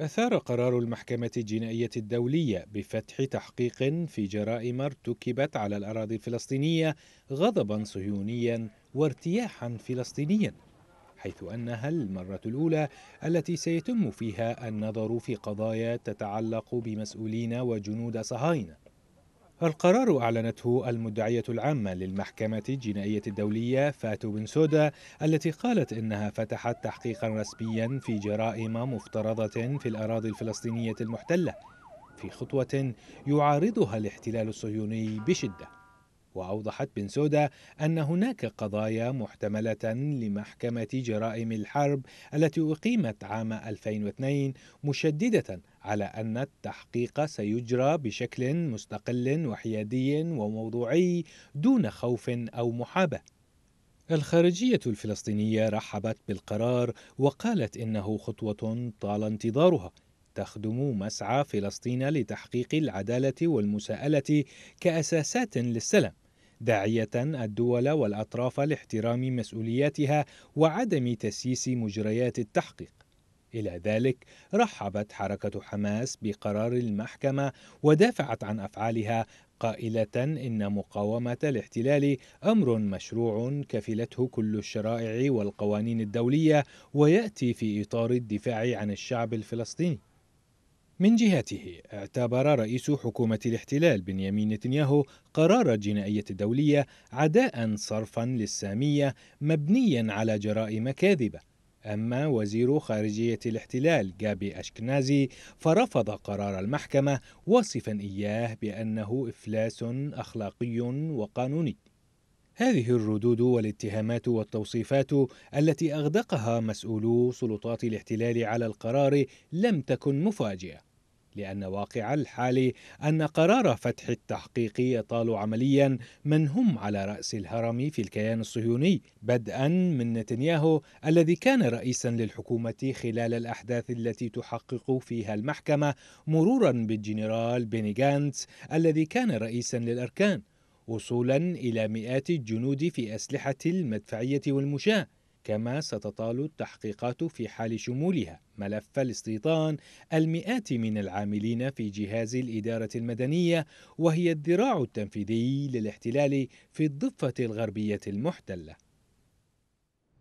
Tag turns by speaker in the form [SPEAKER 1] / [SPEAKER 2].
[SPEAKER 1] أثار قرار المحكمة الجنائية الدولية بفتح تحقيق في جرائم ارتكبت على الأراضي الفلسطينية غضبا صهيونيا وارتياحا فلسطينيا حيث أنها المرة الأولى التي سيتم فيها النظر في قضايا تتعلق بمسؤولين وجنود صهاينة. القرار أعلنته المدعية العامة للمحكمة الجنائية الدولية فاتو بن سودا التي قالت إنها فتحت تحقيقا رسميا في جرائم مفترضة في الأراضي الفلسطينية المحتلة في خطوة يعارضها الاحتلال الصهيوني بشدة. وأوضحت بن سودا أن هناك قضايا محتملة لمحكمة جرائم الحرب التي أقيمت عام 2002 مشددة على أن التحقيق سيجرى بشكل مستقل وحيادي وموضوعي دون خوف أو محابة الخارجية الفلسطينية رحبت بالقرار وقالت إنه خطوة طال انتظارها. تخدم مسعى فلسطين لتحقيق العدالة والمساءلة كأساسات للسلام. داعية الدول والأطراف لاحترام مسؤولياتها وعدم تسييس مجريات التحقيق. إلى ذلك رحبت حركة حماس بقرار المحكمة ودافعت عن أفعالها قائلة إن مقاومة الاحتلال أمر مشروع كفلته كل الشرائع والقوانين الدولية ويأتي في إطار الدفاع عن الشعب الفلسطيني. من جهته اعتبر رئيس حكومة الاحتلال بنيامين نتنياهو قرار الجنائية الدولية عداء صرفا للسامية مبنيا على جرائم كاذبة أما وزير خارجية الاحتلال جابي أشكنازي فرفض قرار المحكمة واصفا إياه بأنه إفلاس أخلاقي وقانوني. هذه الردود والاتهامات والتوصيفات التي أغدقها مسؤولو سلطات الاحتلال على القرار لم تكن مفاجئة. لأن واقع الحال أن قرار فتح التحقيق يطال عمليا من هم على رأس الهرم في الكيان الصهيوني بدءا من نتنياهو الذي كان رئيسا للحكومة خلال الأحداث التي تحقق فيها المحكمة مرورا بالجنرال بيني جانتس الذي كان رئيسا للأركان وصولا إلى مئات الجنود في أسلحة المدفعية والمشاة. كما ستطال التحقيقات في حال شمولها ملف الاستيطان المئات من العاملين في جهاز الإدارة المدنية وهي الذراع التنفيذي للاحتلال في الضفة الغربية المحتلة.